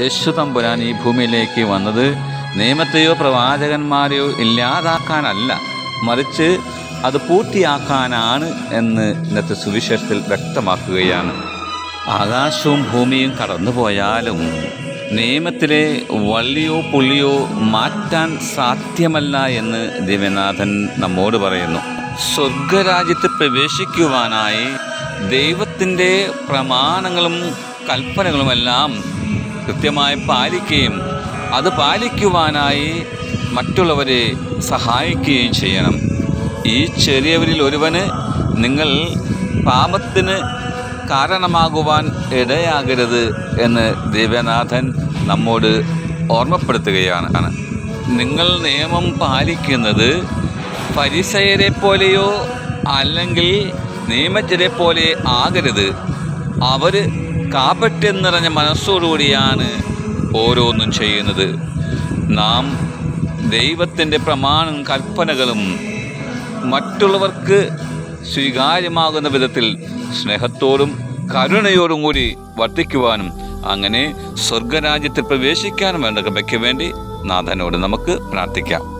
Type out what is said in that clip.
യേശു തമ്പുരാൻ ഈ ഭൂമിയിലേക്ക് വന്നത് നിയമത്തെയോ പ്രവാചകന്മാരെയോ ഇല്ലാതാക്കാനല്ല മറിച്ച് അത് പൂർത്തിയാക്കാനാണ് എന്ന് ഇന്നത്തെ സുവിശേഷത്തിൽ വ്യക്തമാക്കുകയാണ്. ആകാശവും ഭൂമിയും കടന്നുപോയാലും നിയമത്തിലെ വള്ളിയോ പുള്ളിയോ മാറ്റാൻ സാധ്യമല്ല എന്ന് ദിവ്യനാഥൻ നമ്മോട് പറയുന്നു. സ്വർഗരാജ്യത്ത് പ്രവേശിക്കുവാനായി ദൈവത്തിന്റെ പ്രമാണങ്ങളും കൽപ്പനകളുമെല്ലാം കൃത്യമായി പാലിക്കുകയും അത് പാലിക്കുവാനായി മറ്റുള്ളവരെ സഹായിക്കുകയും ചെയ്യണം. ഈ ചെറിയവരിൽ ഒരുവന് നിങ്ങൾ പാപത്തിന് കാരണമാകുവാൻ ഇടയാകരുത് എന്ന് ദേവനാഥൻ നമ്മോട് ഓർമ്മപ്പെടുത്തുകയാണ്. നിങ്ങൾ നിയമം പാലിക്കുന്നത് പരിസയരെ പോലെയോ അല്ലെങ്കിൽ നിയമജ്ഞരെ പോലെ ആകരുത്. അവർ കാപട്യം നിറഞ്ഞ മനസ്സോടുകൂടിയാണ് ഓരോന്നും ചെയ്യുന്നത്. നാം ദൈവത്തിന്റെ പ്രമാണം കൽപ്പനകളും മറ്റുള്ളവർക്ക് സ്വീകാര്യമാകുന്ന വിധത്തിൽ സ്നേഹത്തോടും കരുണയോടും കൂടി വർദ്ധിക്കുവാനും അങ്ങനെ സ്വർഗരാജ്യത്തിൽ പ്രവേശിക്കാനും വേണ്ട കൃപയ്ക്ക് വേണ്ടി നാഥനോട് നമുക്ക് പ്രാർത്ഥിക്കാം.